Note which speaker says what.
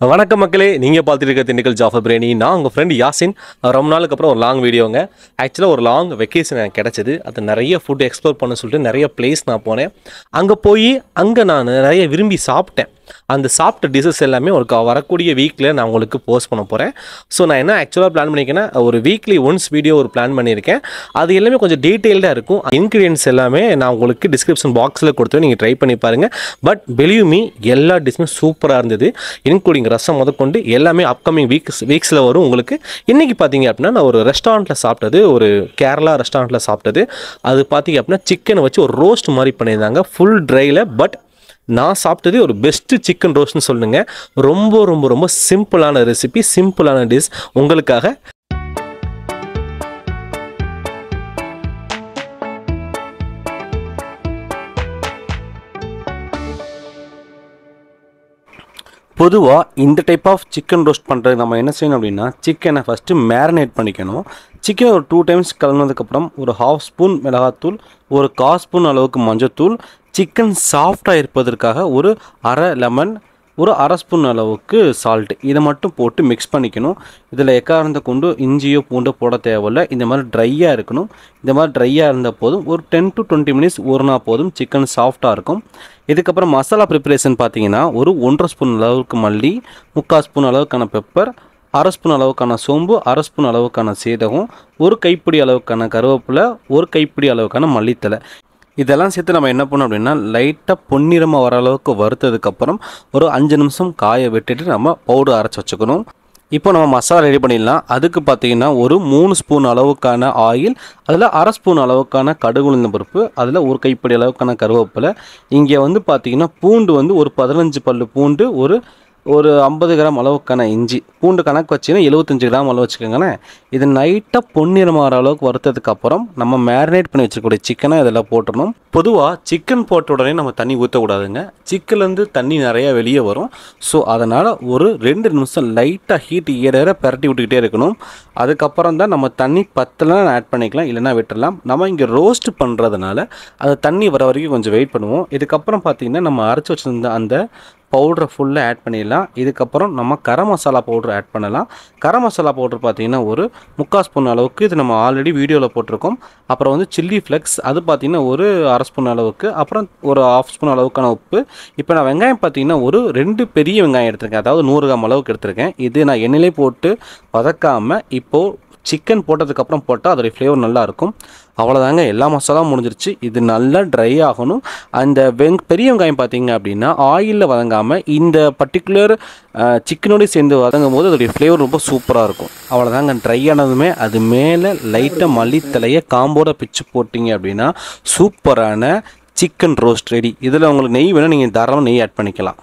Speaker 1: வணக்கம் மக்களே நீங்கள் பார்த்துட்டு இருக்க திண்டுக்கல் ஜாஃபர் பிரியாணி. நான் உங்கள் ஃப்ரெண்ட் யாசின். ரொம்ப நாளுக்கு அப்புறம் ஒரு லாங் வீடியோங்க ஆக்சுவலாக ஒரு லாங் வெக்கேஷன் எனக்கு கிடச்சிது. அது நிறைய ஃபுட் எக்ஸ்ப்ளோர் பண்ண சொல்லிட்டு நிறைய பிளேஸ் நான் போனேன். அங்கே போய் அங்கே நான் நிறைய விரும்பி சாப்பிட்டேன். அந்த சாப்பிட்ட டிஷஸ் எல்லாமே ஒரு வரக்கூடிய வீக்கில் நான் உங்களுக்கு போஸ்ட் பண்ண போகிறேன் ஸோ நான் என்ன ஆக்சுவலாக பிளான் பண்ணியிருக்கேன்னா ஒரு வீக்லி ஒன்ஸ் வீடியோ ஒரு பிளான் பண்ணியிருக்கேன் அது எல்லாமே கொஞ்சம் டீட்டெயில்டாக இருக்கும். இன்க்ரீடியன்ஸ் எல்லாமே நான் உங்களுக்கு டிஸ்கிரிப்ஷன் பாக்ஸில் கொடுத்து நீங்கள் ட்ரை பண்ணி பாருங்கள் பட் பிலீவ் மீ எல்லா டிஷ்ஷும் சூப்பராக இருந்தது. இன்க்ளூடிங் ரசம் முதற்கொண்டு எல்லாமே அப்கமிங் வீக்ஸ் வீக்ஸில் வரும் உங்களுக்கு. இன்றைக்கி பார்த்தீங்க அப்படின்னா நான் ஒரு ரெஸ்டாரண்ட்டில் சாப்பிட்டது ஒரு கேரளா ரெஸ்டாரண்ட்டில் சாப்பிட்டது. அது பார்த்தீங்க அப்படின்னா சிக்கனை வச்சு ஒரு ரோஸ்ட் மாதிரி பண்ணியிருந்தாங்க. ஃபுல் ட்ரையில் பட் நான் சாப்பிட்டதே ஒரு பெஸ்ட்டு சிக்கன் ரோஸ்ட்னு சொல்லுங்கள் ரொம்ப ரொம்ப ரொம்ப சிம்பிளான ரெசிபி சிம்பிளான டிஷ் உங்களுக்காக. பொதுவாக இந்த டைப் ஆஃப் சிக்கன் ரோஸ்ட் பண்ணுறது நம்ம என்ன செய்யணும் அப்படின்னா சிக்கனை ஃபஸ்ட்டு மேரினேட் பண்ணிக்கணும். சிக்கன் ஒரு டூ டைம்ஸ் கலந்ததுக்கப்புறம் ஒரு ஹாஃப் ஸ்பூன் மிளகாத்தூள் ஒரு கால் ஸ்பூன் அளவுக்கு மஞ்சத்தூள் சிக்கன் சாஃப்டாக இருப்பதற்காக ஒரு அரை லெமன் ஒரு அரை ஸ்பூன் அளவுக்கு சால்ட் இதை மட்டும் போட்டு மிக்ஸ் பண்ணிக்கணும். இதில் எக்காரந்த கொண்டு இஞ்சியோ பூண்டோ போட தேவையில்ல. இந்த மாதிரி ட்ரையாக இருக்கணும். இந்த மாதிரி ட்ரையாக இருந்தால் போதும். ஒரு டென் டு டுவெண்ட்டி மினிட்ஸ் ஊறினா போதும். சிக்கன் சாஃப்டாக இருக்கும். இதுக்கப்புறம் மசாலா ப்ரிப்பரேஷன் பார்த்தீங்கன்னா ஒரு ஒன்றரை ஸ்பூன் அளவுக்கு மல்லி முக்கால் ஸ்பூன் அளவுக்கான பெப்பர் அரை ஸ்பூன் அளவுக்கான சோம்பு அரை ஸ்பூன் அளவுக்கான சீரகம் ஒரு கைப்பிடி அளவுக்கான கருவேப்பிலை ஒரு கைப்பிடி அளவுக்கான மல்லித்தலை இதெல்லாம் சேர்த்து நம்ம என்ன பண்ணோம் அப்படின்னா லைட்டாக பொன்னிறமாக வர அளவுக்கு வறுத்ததுக்கப்புறம் ஒரு அஞ்சு நிமிஷம் காய விட்டுட்டு நம்ம பவுடர் அரைச்சி வச்சுக்கணும். இப்போ நம்ம மசாலா ரெடி பண்ணிடலாம். அதுக்கு பார்த்தீங்கன்னா ஒரு மூணு ஸ்பூன் அளவுக்கான ஆயில் அதில் அரை ஸ்பூன் அளவுக்கான கடுகு உளுந்த பருப்பு அதில் ஒரு கைப்பிடி அளவுக்கான கருவேப்பிலை. இங்கே வந்து பார்த்தீங்கன்னா பூண்டு வந்து ஒரு பதினஞ்சு பல்லு பூண்டு ஒரு ஒரு ஐம்பது கிராம் அளவுக்கான இஞ்சி. பூண்டு கணக்கு வச்சிங்கன்னா எழுபத்தஞ்சு கிராம் அளவு வச்சுக்கோங்களேன். இது நைட்டாக பொன்னிறமாகிற அளவுக்கு வறுத்ததுக்கு அப்புறம் நம்ம மேரினேட் பண்ணி வச்சிருக்கக்கூடிய சிக்கனை இதெல்லாம் போட்டுடணும். பொதுவாக சிக்கன் போட்ட உடனே நம்ம தண்ணி ஊற்றக்கூடாதுங்க சிக்கன்லேருந்து தண்ணி நிறையா வெளியே வரும். ஸோ அதனால் ஒரு ரெண்டு நிமிஷம் லைட்டாக ஹீட் ஏற பரட்டி விட்டுக்கிட்டே இருக்கணும். அதுக்கப்புறம் தான் நம்ம தண்ணி பத்தலாம் ஆட் பண்ணிக்கலாம் இல்லைன்னா விட்டுறலாம் நம்ம இங்கே ரோஸ்ட் பண்ணுறதுனால அது தண்ணி வர வரைக்கும் கொஞ்சம் வெயிட் பண்ணுவோம். இதுக்கப்புறம் பார்த்தீங்கன்னா நம்ம அரைச்சி வச்சுருந்த அந்த பவுடரை ஃபுல்லாக ஆட் பண்ணிடலாம். இதுக்கப்புறம் நம்ம கரம் மசாலா பவுட்ரு ஆட் பண்ணலாம். கரம் மசாலா பவுட்ரு பார்த்தீங்கன்னா ஒரு முக்கால் ஸ்பூன் அளவுக்கு இது நம்ம ஆல்ரெடி வீடியோவில் போட்டிருக்கோம். அப்புறம் வந்து சில்லி ஃப்ளெக்ஸ் அது பார்த்தீங்கன்னா ஒரு அரை ஸ்பூன் அளவுக்கு. அப்புறம் ஒரு ஆஃப் ஸ்பூன் அளவுக்கான உப்பு. இப்போ நான் வெங்காயம் பார்த்தீங்கன்னா ஒரு ரெண்டு பெரிய வெங்காயம் எடுத்திருக்கேன். அதாவது நூறு கிராம் அளவுக்கு எடுத்திருக்கேன். இது நான் எண்ணெயிலே போட்டு வதக்காமல் இப்போது சிக்கன் போட்டதுக்கப்புறம் போட்டால் அதோடைய ஃப்ளேவர் நல்லாயிருக்கும். அவ்வளோதாங்க எல்லா மசாலாவும் முடிஞ்சிருச்சு. இது நல்லா ட்ரை ஆகணும். அந்த வெங் பெரிய வெங்காயம் பார்த்தீங்க அப்படின்னா ஆயிலில் வதங்காமல் இந்த பர்டிகுலர் சிக்கனோடையும் சேர்ந்து வதங்கும் போது அதோடைய ஃப்ளேவர் ரொம்ப சூப்பராக இருக்கும். அவ்வளோதாங்க ட்ரை ஆனதுமே அது மேலே லைட்டாக மல்லித்தலையை காம்போட பிச்சு போட்டிங்க அப்படின்னா சூப்பரான சிக்கன் ரோஸ்ட் ரெடி இதில் உங்களுக்கு நெய் வேணும் நீங்கள் தாராளமாக நெய் ஆட் பண்ணிக்கலாம்.